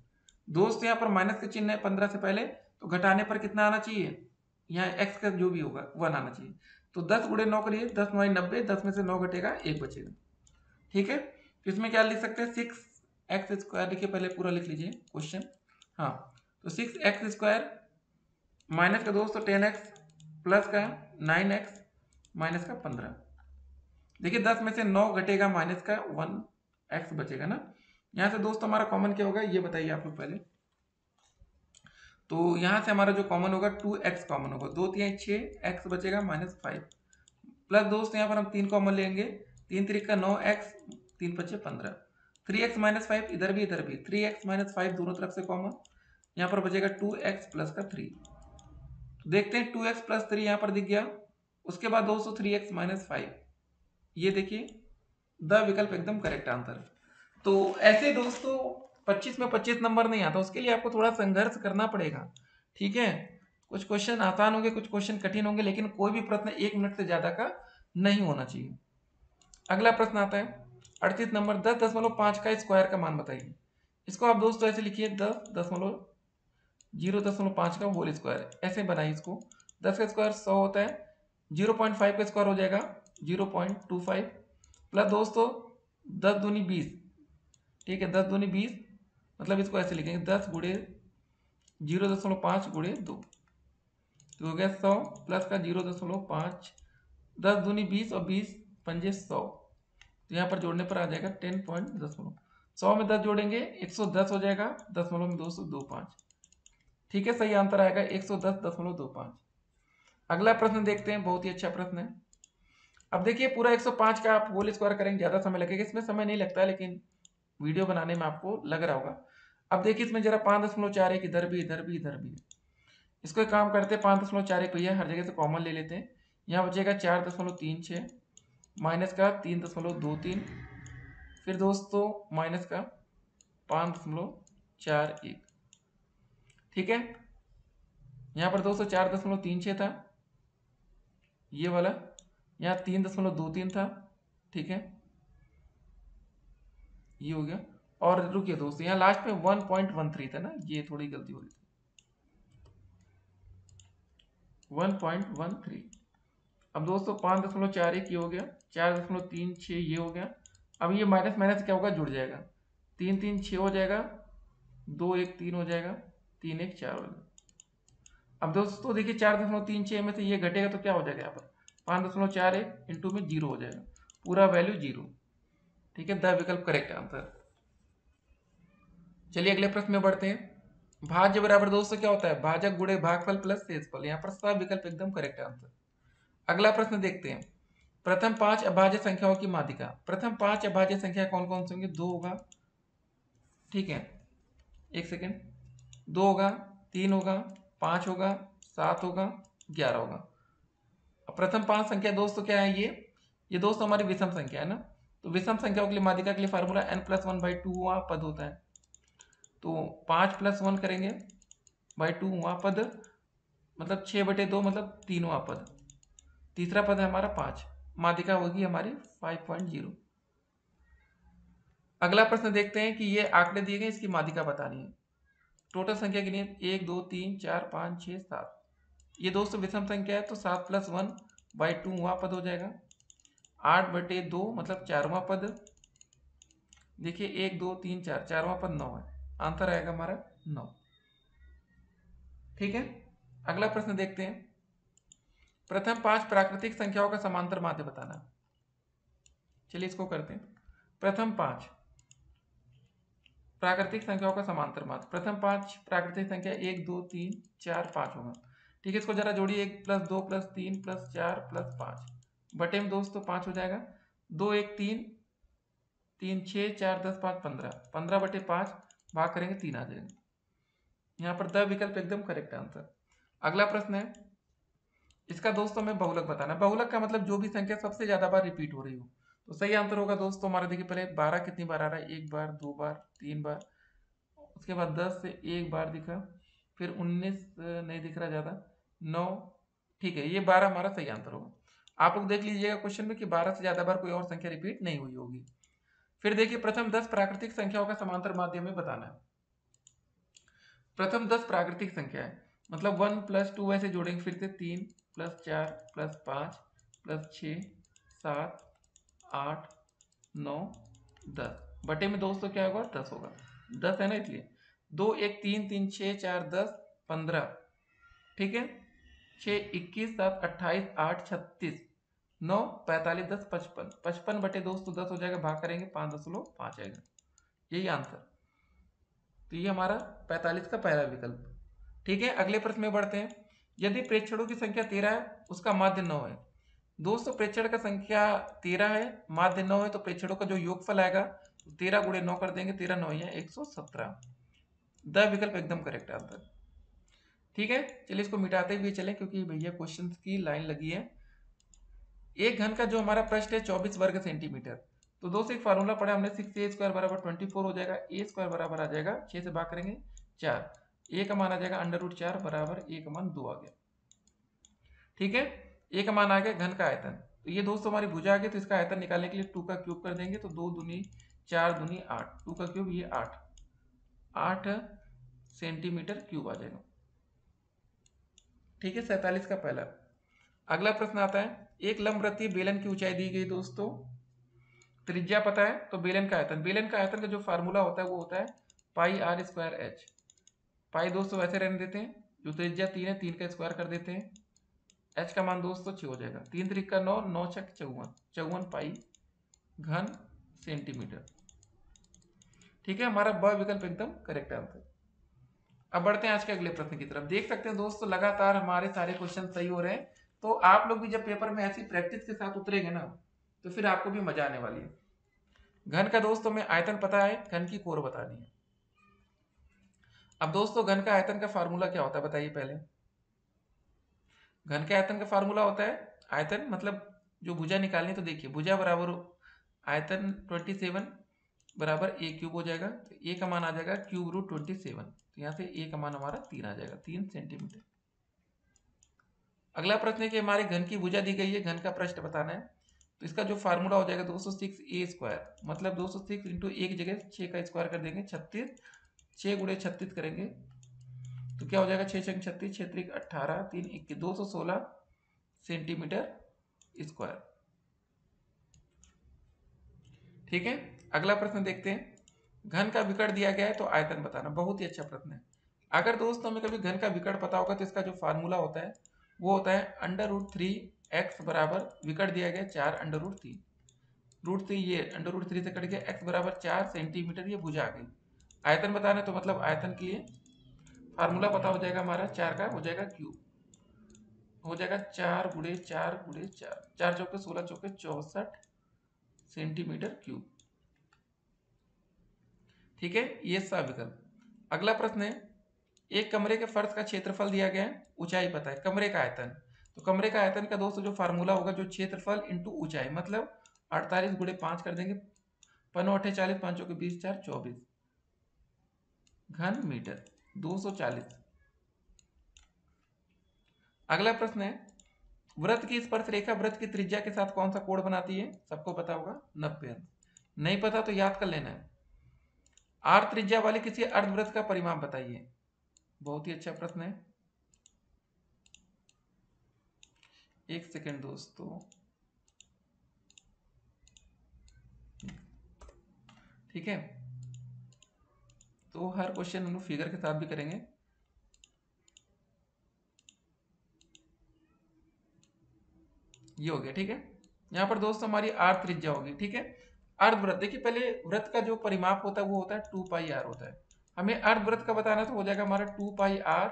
दोस्त, यहाँ पर माइनस के चिन्ह है पंद्रह से पहले तो घटाने पर कितना आना चाहिए? यहाँ एक्स का जो भी होगा वन आना चाहिए। तो दस गुड़े नौ करिए, दस नौ नब्बे, दस में से नौ घटेगा, एक बचेगा। ठीक है? तो इसमें क्या लिख सकते हैं? सिक्स एक्स स्क्वायर, देखिए पहले पूरा लिख लीजिए, क्वेश्चन। हाँ तो सिक्स एक्स स्क्वायर माइनस का दोस्तों टेन एक्स प्लस का नाइन एक्स माइनस का पंद्रह। देखिए दस में से नौ घटेगा माइनस का वन एक्स बचेगा ना। यहाँ से दोस्तों हमारा कॉमन क्या होगा? ये बताइए आप लोग पहले। तो यहाँ से हमारा जो कॉमन होगा, टू एक्स कॉमन होगा। दो तीन छः एक्स बचेगा माइनस फाइव। प्लस दोस्त यहाँ पर हम तीन कॉमन लेंगे। तीन तरीक का नौ एक्स, तीन पच्चे पंद्रह। थ्री एक्स माइनस फाइव, इधर भी इधर भी। थ्री एक्स माइनस फाइव दोनों तरफ़ से कॉमन। यहाँ पर बचेगा टू एक्स प्लस का थ्री। देखते हैं टू एक्स प्लस थ्री यहाँ पर दिख गया। उसके बाद दोस्तों थ्री एक्स माइनस फाइव ये देखिए द विकल्प एकदम करेक्ट आंसर तो ऐसे दोस्तों 25 में 25 नंबर नहीं आता, उसके लिए आपको थोड़ा संघर्ष करना पड़ेगा। ठीक है? कुछ क्वेश्चन आसान होंगे, कुछ क्वेश्चन कठिन होंगे, लेकिन कोई भी प्रश्न एक मिनट से ज़्यादा का नहीं होना चाहिए। अगला प्रश्न आता है, अड़तीस नंबर दस दशमलव पाँच का स्क्वायर का मान बताइए। इसको आप दोस्तों ऐसे लिखिए, दस दशमलव ज़ीरो दशमलव पाँच का होल स्क्वायर ऐसे बनाइए इसको। दस का स्क्वायर सौ होता है। ज़ीरो पॉइंट फाइव का स्क्वायर हो जाएगा। Zero point two five. Plus दोस्तों, दस दूनी बीस। ठीक है, दस दूनी बीस। मतलब इसको ऐसे लिखेंगे। दस गुड़े ज़ीरो दशमलव पाँच गुड़े दो। तो हो गया सौ प्लस का ज़ीरो दशमलव पाँच। दस दूनी बीस और बीस पंजे सौ। तो यहाँ पर जोड़ने पर आ जाएगा टेन पॉइंट दशमलव। सौ में दस जोड़ेंगे, एक सौ दस हो जाएगा। दशमलव में दो सौ दो पाँच। ठीक है, सही आंसर आएगा एक सौ दस दशमलव दो पाँच। अगला प्रश्न देखते हैं, बहुत ही अच्छा प्रश्न है। अब देखिए, पूरा 105 का आप होल स्क्वायर करेंगे, ज़्यादा समय लगेगा। इसमें समय नहीं लगता, लेकिन वीडियो बनाने में आपको लग रहा होगा। अब देखिए, इसमें जरा पाँच दशमलव चार एक इधर भी इधर भी इधर भी। इसको एक काम करते हैं, पाँच दशमलव चार एक भैया, हर जगह से कॉमन ले लेते हैं। यहाँ बचेगा चार दशमलव तीन छः माइनस का तीन दशमलव दो तीन, फिर दोस्तों माइनस का पाँच दशमलव चार एक। ठीक है? यहाँ पर दोस्तों चार दशमलव तीन छः था। ये वाला। यहाँ तीन दशमलव दो तीन था। ठीक है? ये हो गया। और रुकिए दोस्तों, यहाँ लास्ट में वन पॉइंट वन थ्री था ना? ये थोड़ी गलती हो रही थी। वन पॉइंट वन थ्री अब दोस्तों पाँच दशमलव चार एक ये हो गया। चार दशमलव तीन छः ये हो गया। अब ये माइनस माइनस क्या होगा? जुड़ जाएगा। तीन तीन छः हो जाएगा। दो एक तीन हो जाएगा। तीन एक चार अब दोस्तों देखिए चार दशमलव तीन छः में से ये घटेगा तो क्या हो जाएगा यहाँ पर? पाँच दशमलव चार एक इंटू में ज़ीरो हो जाएगा। पूरा वैल्यू ज़ीरो। ठीक है, द विकल्प करेक्ट आंसर चलिए अगले प्रश्न में बढ़ते हैं। भाज्य बराबर दोस्तों क्या होता है? भाजक गुड़े भागफल प्लस शेषफल। यहाँ पर सब विकल्प एकदम करेक्ट आंसर अगला प्रश्न देखते हैं। प्रथम पाँच अभाज्य संख्याओं की माध्यिका प्रथम पाँच अभाज्य संख्या कौन कौन से होंगे? दो होगा। ठीक है। एक सेकेंड दो होगा, तीन होगा, पाँच होगा, सात होगा, ग्यारह होगा। प्रथम पाँच संख्या दोस्तों क्या है ये? ये दोस्तों हमारी विषम संख्या है ना? तो विषम संख्याओं के लिए माध्यिका के लिए formula n plus one by two हुआ पद होता है। तो पाँच प्लस वन करेंगे बाई टू हुआ पद मतलब छः बटे दो मतलब तीन हुआ पद। तीसरा पद है हमारा पाँच, माध्यिका होगी हमारी फाइव पॉइंट ज़ीरो अगला प्रश्न देखते हैं कि ये आंकड़े दिए गए, इसकी माध्यिका बतानी है। टोटल संख्या लिए एक, दो, तीन, चार, पाँच छः सात। ये दोस्तों विषम संख्या है तो सात प्लस वन बाई टू वहाँ पद हो जाएगा। आठ बटे दो मतलब चारवा पद। देखिए, एक, दो, तीन, चार, चारवा पद नौ है। आंसर आएगा हमारा नौ। ठीक है? अगला प्रश्न देखते हैं। प्रथम पाँच प्राकृतिक संख्याओं का समांतर माध्य बताना। चलिए इसको करते हैं। प्रथम पाँच। प्राकृतिक संख्याओं का समांतर माध्य प्रथम पाँच प्राकृतिक संख्या एक, दो, तीन, चार, पाँच होगा। ठीक है, इसको जरा जोड़िए। एक प्लस दो प्लस तीन प्लस चार प्लस पाँच। बटे में दोस्तों पाँच हो जाएगा। दो, एक, तीन। तीन छः चार, दस, पाँच, पंद्रह। पंद्रह बटे पाँच, भाग करेंगे, तीन आ जाएगा। यहाँ पर द विकल्प एकदम करेक्ट आंसर अगला प्रश्न है। इसका दोस्तों में बहुलक बताना बहुलक का मतलब जो भी संख्या सबसे ज़्यादा बार रिपीट हो रही हो। तो सही आंसर होगा दोस्तों, हमारा देखिए पहले बारह कितनी बार आ रहा है? एक बार, दो बार, तीन बार, उसके बाद दस से एक बार दिखा, फिर उन्नीस नहीं दिख रहा ज़्यादा, नौ, ठीक है, ये बारह हमारा सही आंसर होगा। आप लोग देख लीजिएगा क्वेश्चन में कि बारह से ज़्यादा बार कोई और संख्या रिपीट नहीं हुई होगी। फिर देखिए, प्रथम दस प्राकृतिक संख्याओं का समांतर माध्यम में बताना है। प्रथम दस प्राकृतिक संख्या है मतलब वन प्लस टू ऐसे जोड़ेंगे, फिर से तीन प्लस चार प्लस पाँच प्लस छ, सात आठ, नौ, दस। बटे में दोस्तों क्या होगा? दस होगा। दस है ना इसलिए। दो, एक, तीन तीन छः चार, दस, पंद्रह। ठीक है? छः इक्कीस, सात, अट्ठाईस, आठ, छत्तीस। नौ, पैंतालीस, दस, पचपन। पचपन बटे दोस्तों दस हो जाएगा, भाग करेंगे, पाँच दशमलव पाँच आएगा। यही आंसर। तो ये हमारा पैंतालीस का पहला विकल्प। ठीक है? अगले प्रश्न में बढ़ते हैं। यदि प्रेक्षणों की संख्या तेरह है, उसका माध्य नौ है। दोस्तों, प्रेक्षण का संख्या तेरह है। माध्य नौ है तो प्रेक्षणों का जो योगफल आएगा, तेरह गुड़े नौ कर देंगे, तेरह नौ है एक सौ सत्रह। द विकल्प एकदम करेक्ट आंसर ठीक है? चलिए इसको मिटाते हुए चले, क्योंकि भैया क्वेश्चन की लाइन लगी है। एक घन का जो हमारा प्रश्न है, चौबीस वर्ग सेंटीमीटर। तो दोस्तों, एक फार्मूला पढ़ा, हमने सिक्स ए स्क्वायर बराबर ट्वेंटी फोर हो जाएगा ए स्क्वायर बराबर आ जाएगा, छह से भाग करेंगे, चार। ए का मान आ जाएगा अंडर रूट चार, बराबर ए का मान दो आ गया। ठीक है? ए का मान आ गया, घन का आयतन। तो ये दोस्तों हमारी भुजा आ गई तो इसका आयतन निकालने के लिए टू का क्यूब कर देंगे तो दो दुनी चार दुनी आठ। टू का क्यूब, ये आठ। आठ सेंटीमीटर क्यूब आ जाएगा। ठीक है, सैतालीस का पहला। अगला प्रश्न आता है, एक लंबवृत्तीय बेलन की ऊंचाई दी गई दोस्तों। त्रिज्या पता है तो बेलन का आयतन। बेलन का आयतन का जो फार्मूला होता है, वो होता है pi r square h. Pi दोस्तों वैसे रहने देते हैं, जो त्रिज्या तीन है, तीन का स्क्वायर कर देते हैं। एच का मान दोस्तों छः हो जाएगा। तीन तरीक का नौ नौ छक चौवन। चौवन पाई घन सेंटीमीटर। ठीक है, हमारा ब विकल्प एकदम करेक्ट आंसर अब बढ़ते हैं आज के अगले प्रश्न की तरफ़। देख सकते हैं दोस्तों, लगातार हमारे सारे क्वेश्चन सही हो रहे हैं। तो आप लोग भी जब पेपर में ऐसी प्रैक्टिस के साथ उतरेंगे ना तो फिर आपको भी मज़ा आने वाली है। घन का दोस्तों में आयतन पता है, घन की कोर बतानी है। अब दोस्तों, घन का आयतन का फार्मूला क्या होता है, बताइए पहले। घन के आयतन का फार्मूला होता है, आयतन मतलब जो भुजा निकालनी तो देखिए, भुजा बराबर आयतन 27 बराबर ए क्यूब हो जाएगा तो ए का मान आ जाएगा क्यूब रूट ट्वेंटी सेवन तो यहाँ से ए का मान हमारा तीन आ जाएगा, तीन सेंटीमीटर अगला प्रश्न है कि हमारे घन की भुजा दी गई है, घन का प्रश्न बताना है तो इसका जो फार्मूला हो जाएगा दो सौ सिक्स ए स्क्वायर मतलब दो सौ सिक्स इंटू एक जगह छः का स्क्वायर कर देंगे, छत्तीस छः गुड़े छत्तीस करेंगे तो क्या हो जाएगा? छः छः छत्तीस छत्तीस अट्ठारह, तीन इक्कीस दो सौ सोलह सेंटीमीटर स्क्वायर। ठीक है? अगला प्रश्न देखते हैं। घन का विकट दिया गया है तो आयतन बताना, बहुत ही अच्छा प्रश्न है। अगर दोस्तों हमें कभी घन का विकट पता होगा तो इसका जो फार्मूला होता है, वो होता है अंडर रूट थ्री एक्स बराबर विकट दिया गया चार under root three. Root three ये, अंडर रूट थ्री से कट गया, एक्स बराबर चार सेंटीमीटर ये भुजा आ गई। आयतन बताना तो मतलब आयतन के लिए फार्मूला पता हो जाएगा हमारा, चार का, हो जाएगा क्यूब हो जाएगा चार गुड़े चार गुड़े चार। चार चौके सोलह चौके चौसठ सेंटीमीटर क्यूब। ठीक है, ये सा विकल्प। अगला प्रश्न है, एक कमरे के फर्श का क्षेत्रफल दिया गया है, ऊंचाई पता है, कमरे का आयतन। तो कमरे का आयतन का दोस्तों जो फार्मूला होगा, जो क्षेत्रफल इंटू ऊंचाई मतलब अड़तालीस गुड़े पाँच कर देंगे पनो अठे चालीस, पाँचों के बीस, चार चौबीस। घन मीटर। दो सौ चालीस। अगला प्रश्न है, व्रत की स्पर्श रेखा वृत्त की त्रिज्या के साथ कौन सा कोण बनाती है? सबको पता होगा, नब्बे नहीं पता तो याद कर लेना है। आर त्रिज्या वाले किसी अर्धव्रत का परिमाप बताइए। बहुत ही अच्छा प्रश्न है। एक सेकेंड दोस्तों। ठीक है? तो हर क्वेश्चन हम लोग फिगर के साथ भी करेंगे। ये हो गया, ठीक है? यहाँ पर दोस्तों हमारी आर त्रिज्या होगी, ठीक है? अर्धवृत्त देखिए पहले व्रत का जो परिमाप होता है वो होता है टू पाई आर होता है। हमें अर्धवृत्त का बताना तो हो जाएगा हमारा टू पाई आर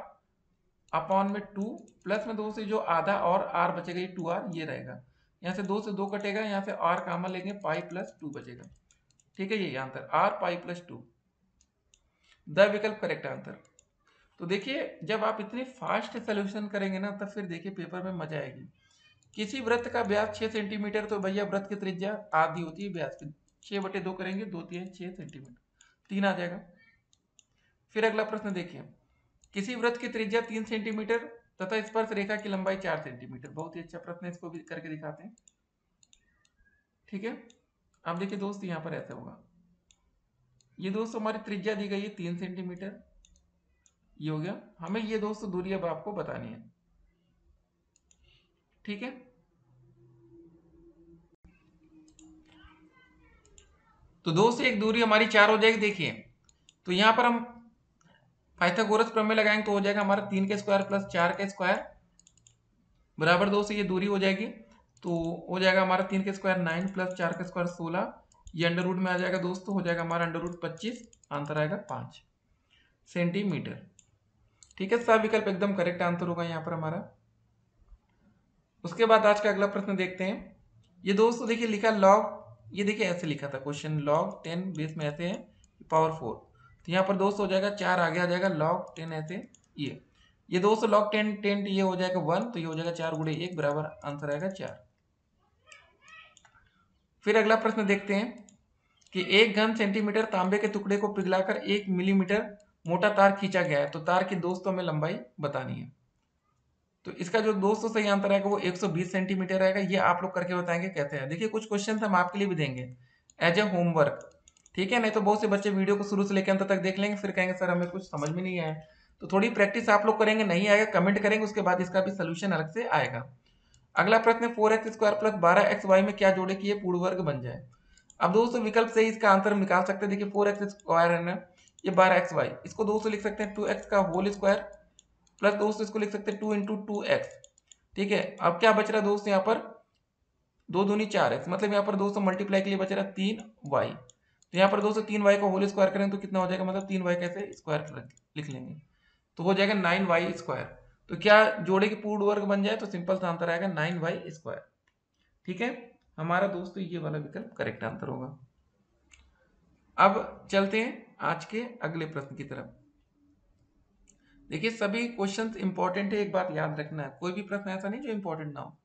अपॉन में टू प्लस में दो से जो आधा और आर बचेगा, ये टू आर, ये रहेगा। यहाँ से दो से दो कटेगा, यहाँ से आर कामा लेंगे? पाई प्लस टू बचेगा। ठीक है, ये answer r pi plus two. D विकल्प करेक्ट आंसर। तो देखिए, जब आप इतने फास्ट सोल्यूशन करेंगे ना, तब फिर देखिए पेपर में मज़ा आएगी। किसी व्रत का व्यास छह सेंटीमीटर तो भैया व्रत की त्रिज्या आधी होती है व्यास की। छह बटे दो करेंगे, दो तीन, छह सेंटीमीटर। तीन आ जाएगा। फिर अगला प्रश्न देखिए। किसी व्रत की त्रिज्या तीन सेंटीमीटर तथा स्पर्श रेखा की लंबाई चार सेंटीमीटर। बहुत ही अच्छा प्रश्न इसको भी करके दिखाते हैं। ठीक है? अब देखिए दोस्त, यहाँ पर ऐसा होगा। ये दोस्त हमारी त्रिज्या दी गई है तीन सेंटीमीटर। ये हो गया। हमें ये दोस्तों दूरी अब आपको बतानी है। ठीक है? तो दो से एक दूरी हमारी चार हो जाएगी, देखिए। तो यहाँ पर हम पाइथागोरस प्रमेय लगाएँगे तो हो जाएगा हमारा तीन के स्क्वायर प्लस चार के स्क्वायर। बराबर दो से ये दूरी हो जाएगी। तो हो जाएगा हमारा तीन के स्क्वायर नाइन प्लस चार के स्क्वायर सोलह। ये अंडर रूट में आ जाएगा दोस्तों, हो जाएगा हमारा अंडर रूट पच्चीस, आंसर आएगा पाँच सेंटीमीटर। ठीक है सब विकल्प एकदम करेक्ट आंसर होगा यहाँ पर हमारा। उसके बाद आज का अगला प्रश्न देखते हैं। ये दोस्तों देखिए, लिखा लॉग ये देखिए ऐसे लिखा था क्वेश्चन लॉग टेन बेस में ऐसे है पावर फोर तो यहाँ पर दोस्त हो जाएगा चार, आगे आ जाएगा लॉग टेन ऐसे, ये। ये दोस्तों लॉग टेन टेन ये हो जाएगा वन तो ये हो जाएगा चार गुड़े एक, बराबर आंसर आएगा चार। फिर अगला प्रश्न देखते हैं कि एक घन सेंटीमीटर तांबे के टुकड़े को पिघलाकर एक मिलीमीटर मोटा तार खींचा गया है तो तार की दोस्तों में लंबाई बतानी है। तो इसका जो दोस्तों सही आंसर आएगा, वो 120 सेंटीमीटर रहेगा ये आप लोग करके बताएँगे कहते हैं देखिए, कुछ क्वेश्चन हम आपके लिए भी देंगे। एज ए होमवर्क ठीक है? नहीं तो बहुत से बच्चे वीडियो को शुरू से लेकर अंत तक देख लेंगे, फिर कहेंगे, सर, हमें कुछ समझ में नहीं आया। तो थोड़ी प्रैक्टिस आप लोग करेंगे, नहीं आएगा कमेंट करेंगे, उसके बाद इसका भी सोल्यूशन अलग से आएगा। अगला प्रश्न फोर एक्स स्क्वायर प्लस बारह एक्स वाई में क्या जोड़े कि ये पूर्ण वर्ग बन जाए? अब दोस्तों, विकल्प से इसका आंसर निकाल सकते हैं। देखिए फोर एक्स स्क्वायर है ना, ये बारह एक्स वाई इसको दोस्तों लिख सकते हैं टू एक्स का होल स्क्वायर प्लस दोस्तों इसको लिख सकते हैं टू इंटू टू एक्स ठीक है, अब क्या बच रहा है दोस्त यहाँ पर? दो दूनी चार एक्स मतलब यहाँ पर दोस्तों मल्टीप्लाई के लिए बच रहा है तीन वाई तो यहाँ पर दोस्तों तीन वाई का होल स्क्वायर करें तो कितना हो जाएगा? मतलब तीन वाई कैसे स्क्वायर लिख लेंगे। तो हो जाएगा नाइन वाई स्क्वायर तो क्या जोड़े के पूर्ण वर्ग बन जाए तो सिंपल सा आंसर आएगा नाइन वाई स्क्वायर। ठीक है? हमारा दोस्तों ये वाला विकल्प करेक्ट आंसर होगा। अब चलते हैं आज के अगले प्रश्न की तरफ़। देखिए, सभी क्वेश्चन इंपॉर्टेंट है, एक बात याद रखना है। कोई भी प्रश्न ऐसा नहीं जो इंपॉर्टेंट ना हो।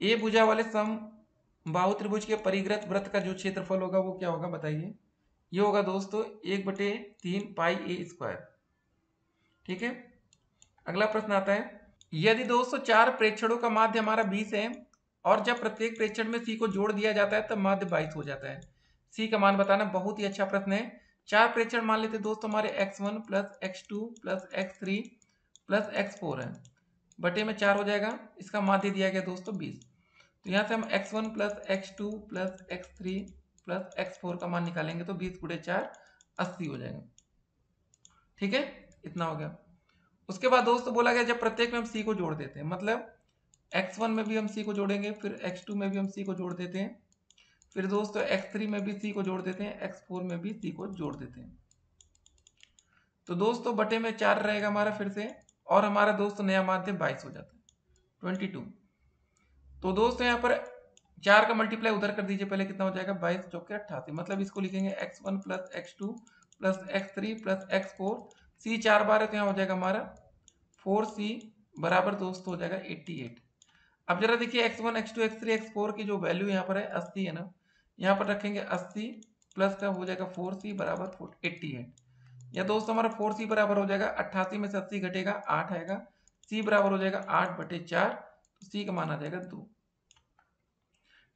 ए भुजा वाले सम बाहु त्रिभुज के परिग्रत व्रत का जो क्षेत्रफल होगा वो क्या होगा बताइए? ये होगा दोस्तों एक बटे तीन पाई ए स्क्वायर। ठीक है? अगला प्रश्न आता है, यदि दोस्तों चार प्रेक्षणों का माध्य हमारा बीस है, और जब प्रत्येक प्रेक्षण में सी को जोड़ दिया जाता है, तब माध्य बाईस हो जाता है। सी का मान बताना बहुत ही अच्छा प्रश्न है। चार प्रेक्षण मान लेते दोस्तों, हमारे x one plus x two plus x three plus x four है। बटे में चार हो जाएगा, इसका माध्य दिया गया दोस्तों बीस। तो यहाँ से हम x one plus x two plus x three plus x four का मान निकालेंगे तो बीस गुड़े चार अस्सी हो जाएगा। ठीक है? इतना हो गया। उसके बाद दोस्तों बोला गया, जब प्रत्येक में हम सी को जोड़ देते हैं मतलब एक्स वन में भी हम सी को जोड़ेंगे, फिर एक्स टू में भी हम सी को जोड़ देते हैं, फिर दोस्तों एक्स थ्री में भी सी को जोड़ देते हैं एक्स फोर में भी सी को जोड़ देते हैं। तो दोस्तों बटे में चार रहेगा हमारा फिर से, और हमारा दोस्तों नया माध्य बाईस हो जाता है ट्वेंटी टू तो दोस्तों यहाँ पर चार का मल्टीप्लाई उधर कर दीजिए, पहले कितना हो जाएगा, बाईस चौके अट्ठासी मतलब इसको लिखेंगे x one plus x two plus x three plus x four सी चार बार है तो यहाँ हो जाएगा हमारा फोर सी बराबर दोस्त हो जाएगा एट्टी एट। अब जरा देखिए x one, x two, x three, x four की जो वैल्यू यहाँ पर है, अस्सी है ना? यहाँ पर रखेंगे अस्सी प्लस का हो जाएगा फोर सी बराबर एट्टी एट। या दोस्तों, हमारा फोर सी बराबर हो जाएगा, अट्ठासी में से अस्सी घटेगा, आठ आएगा। सी बराबर हो जाएगा आठ बटे चार तो सी का मान आ जाएगा दो।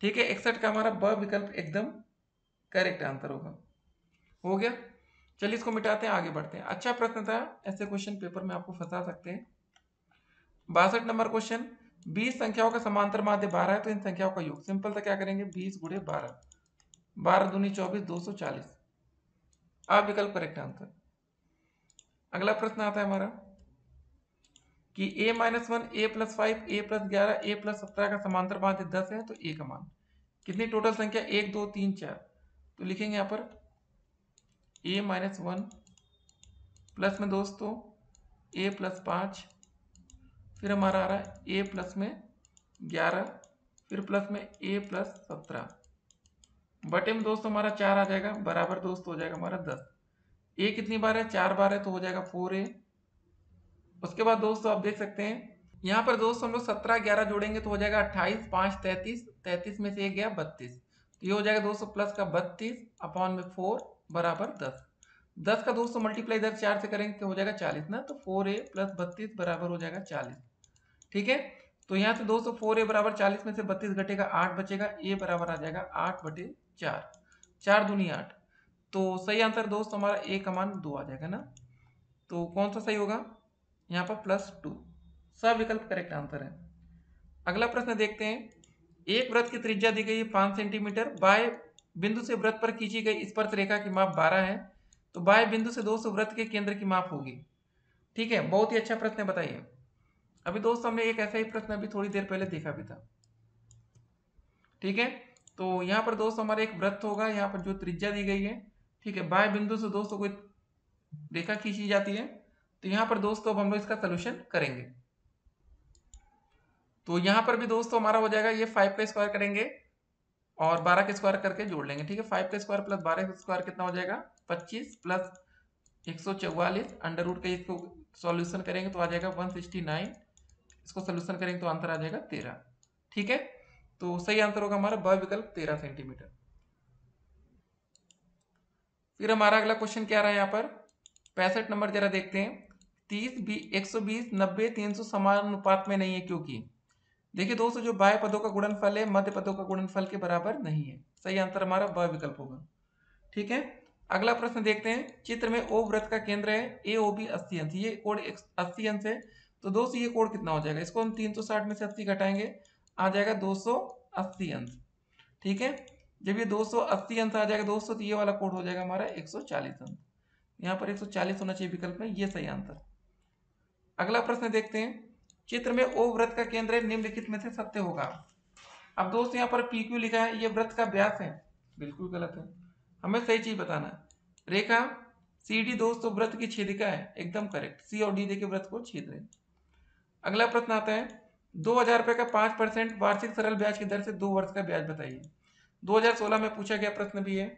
ठीक है, इकसठ का हमारा ब विकल्प एकदम करेक्ट आंसर होगा। हो गया? चलिए इसको मिटाते हैं, आगे बढ़ते हैं। अच्छा प्रश्न था, ऐसे क्वेश्चन पेपर में आपको फंसा सकते हैं। बासठ नंबर क्वेश्चन बीस संख्याओं का समांतर माध्य बारह है तो इन संख्याओं का योग। सिंपल था, क्या करेंगे? बीस गुड़े बारह। बारह दूनी चौबीस, दो सौ चालीस। आप विकल्प करेक्ट आंसर। अगला प्रश्न आता है हमारा, कि a minus one a plus five a plus ग्यारह ए प्लस सत्रह का समांतर माध्य दस है तो a का मान। कितनी टोटल संख्या? एक, दो, तीन, चार। तो लिखेंगे यहाँ पर a माइनस वन प्लस में दोस्तों ए प्लस पाँच, फिर हमारा आ रहा है ए प्लस में ग्यारह, फिर प्लस में ए प्लस सत्रह। बटे में दोस्तों हमारा चार आ जाएगा, बराबर दोस्त हो जाएगा हमारा दस। ए कितनी बार है? चार बार है तो हो जाएगा फोर ए उसके बाद दोस्तों आप देख सकते हैं, यहाँ पर दोस्तों हम लोग सत्रह, ग्यारह जोड़ेंगे तो हो जाएगा अट्ठाईस, पाँच, तैतीस तैतीस में से एक गया बत्तीस। तो ये हो जाएगा दोस्तों प्लस का बत्तीस अपॉन में फोर बराबर दस। दस का दोस्तों मल्टीप्लाई इधर चार से करेंगे तो हो जाएगा चालीस ना तो फोर ए प्लस बत्तीस बराबर हो जाएगा चालीस। ठीक है? तो यहाँ से दोस्तों फोर ए बराबर चालीस में से बत्तीस घटेगा, आठ बचेगा ए बराबर आ जाएगा आठ बटे चार। चार दूनी आठ। तो सही आंसर दोस्त हमारा ए का मान दो आ जाएगा ना। तो कौन सा सही होगा? यहाँ पर प्लस टू सब विकल्प करेक्ट आंसर है। अगला प्रश्न देखते हैं। एक व्रत की त्रिज्या दी गई है पाँच सेंटीमीटर बाय बिंदु से व्रत पर खींची गई स्पर्श रेखा की माप बारह है तो बाय बिंदु से दोस्तों व्रत के केंद्र की माप होगी। ठीक है, बहुत ही अच्छा प्रश्न बताइए। अभी दोस्तों, हमने एक ऐसा ही प्रश्न अभी थोड़ी देर पहले देखा भी था। ठीक है तो यहाँ पर दोस्तों, हमारा एक व्रत होगा, यहाँ पर जो त्रिज्या दी गई है। ठीक है बाय बिंदु से दोस्तों कोई रेखा खींची जाती है तो यहाँ पर दोस्तों, अब हम लोग इसका सोल्यूशन करेंगे। तो यहाँ पर भी दोस्तों, हमारा हो जाएगा, ये फाइव का स्क्वायर करेंगे। और बारह का स्क्वायर करके जोड़ लेंगे, ठीक है? फाइव का स्क्वायर प्लस बारह का स्क्वायर कितना हो जाएगा? पच्चीस प्लस एक सौ चौवालीस अंडर रूट का इसको सॉल्यूशन करेंगे तो आ जाएगा वन सिक्सटी नाइन। इसको सोल्यूशन करेंगे तो आंसर आ जाएगा तेरह, ठीक है? तो सही आंसर होगा हमारा ब विकल्प तेरह सेंटीमीटर। फिर हमारा अगला क्वेश्चन क्या रहा है यहाँ पर? पैंसठ नंबर जरा देखते हैं। तीस बी, एक सौ बीस, नब्बे, तीन सौ समान अनुपात में नहीं है क्योंकि देखिए दोस्तों, जो बाय पदों का गुणनफल है, मध्य पदों का गुणनफल के बराबर नहीं है। सही आंसर हमारा ब विकल्प होगा। ठीक है? अगला प्रश्न देखते हैं। चित्र में ओ व्रत का केंद्र है, ए, ओ, बी, अस्सी अंश। ये कोड अस्सी अंश है। तो दोस्तों, ये कोड कितना हो जाएगा? इसको हम तीन सौ साठ में से अस्सी घटाएँगे। आ जाएगा दो सौ अस्सी अंश। ठीक है? जब ये 280 अंश आ जाएगा दोस्तों तो ये वाला कोड हो जाएगा हमारा 140 अंश। यहाँ पर 140 होना चाहिए विकल्प में। ये सही आंसर। अगला प्रश्न देखते हैं। चित्र में ओ व्रत का केंद्र निम्नलिखित में से सत्य होगा। अब दोस्त, यहाँ पर पी क्यू लिखा है, ये व्रत का व्यास है। बिल्कुल गलत है। हमें सही चीज़ बताना है। रेखा, सी डी दोस्तों, व्रत की छेदिका है। एकदम करेक्ट सी और डी देखिए, व्रत को छेद रहे अगला प्रश्न आता है, दो हज़ार रुपए का पाँच परसेंट वार्षिक सरल ब्याज की दर से दो वर्ष का ब्याज बताइए। 2016 में पूछा गया प्रश्न भी है।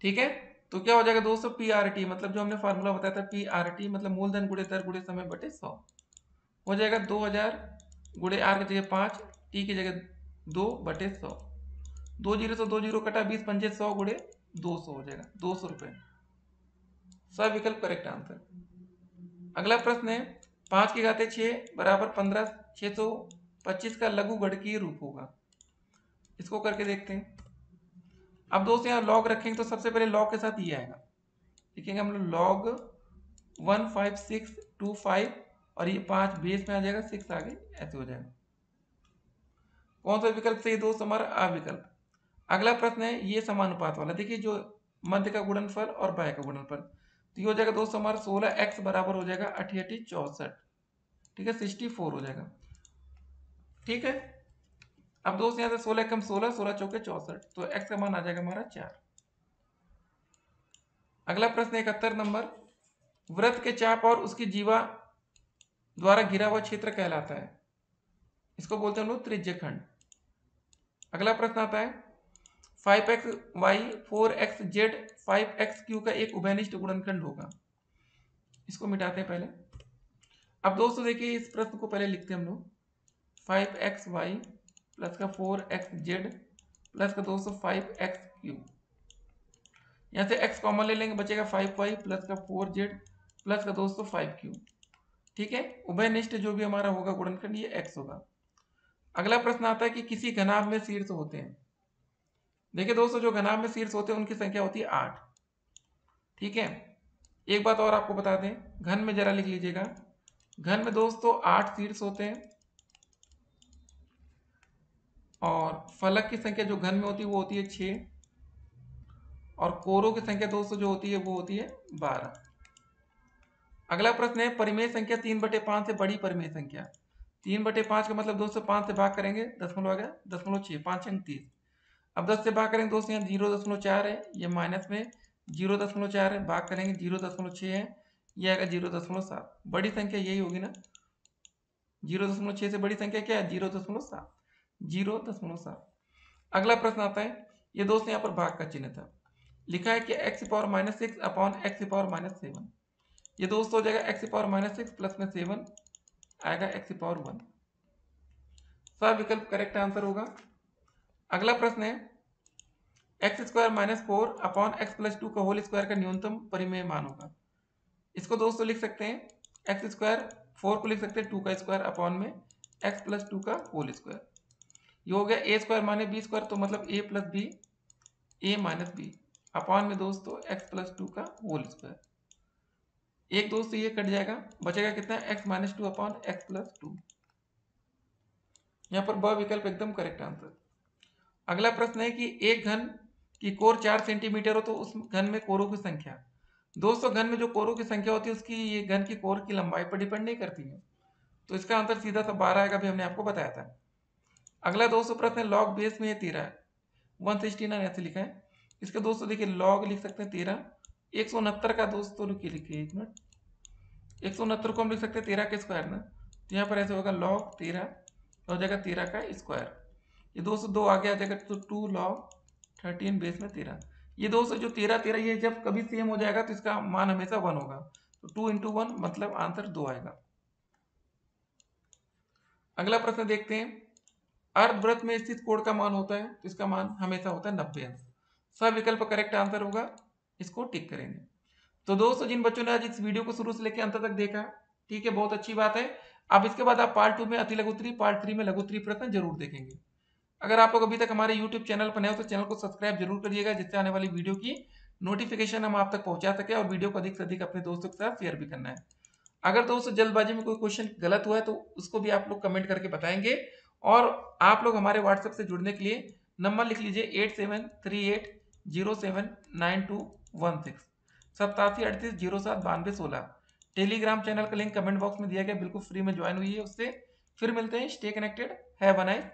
ठीक है? तो क्या हो जाएगा दोस्तों? पी आर टी मतलब जो हमने फार्मूला बताया था पी आर टी मतलब मूलधन गुड़े दर गुड़े समय बटे सौ। हो जाएगा दो हज़ार गुड़े आर की जगह पाँच टी की जगह दो बटे सौ। दो ज़ीरो सौ दो ज़ीरो कटा बीस पंचे सौ गुड़े दो सौ हो जाएगा, दो सौ रुपये सब विकल्प करेक्ट आंसर अगला प्रश्न है, पाँच की घाते छः बराबर पंद्रह छः सौ पच्चीस का लघु गणकीय रूप होगा। इसको करके देखते हैं। अब दोस्त यहाँ लॉग रखेंगे तो सबसे पहले लॉग के साथ ये आएगा। लिखेंगे हम लोग log one five six two five और ये पाँच बेस में आ जाएगा सिक्स आगे ऐसे हो जाएगा। कौन सा विकल्प सही दोस्त? हमारा आ विकल्प। अगला प्रश्न है, ये समानुपात वाला। देखिए जो मध्य का गुणनफल और बाय का गुणनफल। तो ये हो जाएगा दोस्त हमारा सोलह एक्स बराबर हो जाएगा अठी चौसठ। ठीक है सिक्सटी फोर हो जाएगा। ठीक है? अब दोस्त यहाँ से सोलह कम सोलह सोलह चौके चौसठ। तो एक्स का मान आ जाएगा हमारा चार। अगला प्रश्न इकहत्तर नंबर। व्रत के चाप और उसकी जीवा द्वारा घिरा हुआ क्षेत्र कहलाता है। इसको बोलते हैं लोग खंड अगला प्रश्न आता है। Five x y four x z five x q का एक उभयनिष्ठ गुणनखंड होगा। इसको मिटाते हैं पहले। अब दोस्तों देखिए इस प्रश्न को पहले लिखते हैं हम लोग। फाइव एक्स वाई प्लस का फोर एक्स जेड प्लस का दोस्तों फाइव एक्स क्यू यहाँ से एक्स कॉमन ले लेंगे, बचेगा फाइव वाई प्लस का फोर जेड प्लस का दोस्तों फाइव क्यू ठीक है? उभय निष्ठ जो भी हमारा होगा गुणनखंड, ये एक्स होगा। अगला प्रश्न आता है कि किसी घनाभ में शीर्ष होते हैं। देखिए दोस्तों, जो घनाभ में शीर्ष होते हैं, उनकी संख्या होती है आठ। ठीक है? एक बात और आपको बता दें, घन में जरा लिख लीजिएगा। घन में दोस्तों आठ शीर्ष होते हैं और फलक की संख्या जो घन में होती है, वो होती है छ और कोरों की संख्या दोस्तों जो होती है, वो होती है बारह। अगला प्रश्न है, परिमेय संख्या तीन बटे पाँच से बड़ी परिमेय संख्या। तीन बटे पाँच का मतलब दोस्तों पाँच से भाग करेंगे दशमलव आ गया दशमलव छः पाँच अंक तीस। अब दस से भाग करेंगे दोस्तों, यहाँ ज़ीरो दशमलव चार है, ये माइनस में ज़ीरो दशमलव चार है, भाग करेंगे ज़ीरो दशमलव छः है, ये आएगा ज़ीरो दशमलव सात। बड़ी संख्या यही होगी ना, ज़ीरो दशमलव छः से बड़ी संख्या क्या है, ज़ीरो दशमलव सात। ज़ीरो दशमलव सात। अगला प्रश्न आता है, ये दोस्त यहाँ पर भाग का चिन्ह था। लिखा है कि x power minus six upon x power minus seven ये दोस्त हो जाएगा x power minus six plus में सेवन आएगा एक्स पावर वन सब विकल्प करेक्ट आंसर होगा। अगला प्रश्न है x square minus four upon x plus two का होल स्क्वायर का न्यूनतम परिमेय मान होगा। इसको दोस्तों लिख सकते हैं एक्स स्क्वायर फोर को लिख सकते हैं टू का स्क्वायर अपॉन में एक्स प्लस टू का होल स्क्वायर ये हो गया ए स्क्वायर माने बी स्क्वायर तो मतलब a plus b a minus b upon में दोस्तों एक्स प्लस टू का होल स्क्वायर एक दोस्तों ये कट जाएगा, बचेगा कितना? X minus two upon x plus two यहाँ पर ब विकल्प एकदम करेक्ट आंसर अगला प्रश्न है कि एक घन की कोर चार सेंटीमीटर हो तो उस घन में कोरों की संख्या। दोस्तों, घन में जो कोरों की संख्या होती है, उसकी ये घन की कोर की लंबाई पर डिपेंड नहीं करती है। तो इसका आंसर सीधा सा बारह आएगा भी हमने आपको बताया था। अगला दोस्तों प्रश्न है लॉग बेस में ये तेरह। वन सिक्सटी नाइन ऐसे लिखा है। इसका दोस्तों देखिए लॉग लिख सकते हैं, तेरह। एक सौ उनहत्तर का दोस्तों रुकिए, लिखिए एक मिनट। एक सौ उनहत्तर को हम लिख सकते हैं, तेरह के स्क्वायर ना? तो यहाँ पर ऐसे होगा लॉग तेरह, हो जाएगा तेरह का स्क्वायर ये दोस्तों दो आगे आ जाएगा तो टू लॉग थर्टीन बेस में तेरह। ये दोस्तों जो तेरह तेरह, ये जब कभी सेम हो जाएगा तो इसका मान हमेशा वन होगा। तो टू इंटू वन मतलब आंसर दो आएगा। अगला प्रश्न देखते हैं। अर्धव्रत में स्थित कोण का मान होता है तो इसका मान हमेशा होता है नब्बे अंश। सब विकल्प करेक्ट आंसर होगा, इसको टिक करेंगे। तो दोस्तों, जिन बच्चों ने आज इस वीडियो को शुरू से लेकर अंत तक देखा, ठीक है, बहुत अच्छी बात है। अब इसके बाद आप पार्ट टू में अति लघुत्री पार्ट थ्री में लघुत्री प्रश्न ज़रूर देखेंगे। अगर आप लोग अभी तक हमारे यूट्यूब चैनल पर नए हो तो चैनल को सब्सक्राइब ज़रूर करिएगा, जिससे आने वाली वीडियो की नोटिफिकेशन हम आप तक पहुँचा सके और वीडियो को अधिक से अधिक अपने दोस्तों के साथ शेयर भी करना है। अगर दोस्तों जल्दबाजी में कोई क्वेश्चन गलत हुआ है तो उसको भी आप लोग कमेंट करके बताएँगे। और आप लोग हमारे व्हाट्सएप से जुड़ने के लिए नंबर लिख लीजिए eight seven three eight zero seven nine two one six. सत्तासी अड़तीस ज़ीरो सात बानवे सोलह। टेलीग्राम चैनल का लिंक कमेंट बॉक्स में दिया गया, बिल्कुल फ्री में ज्वाइन हुई है उससे। फिर मिलते हैं स्टे कनेक्टेड है नाइस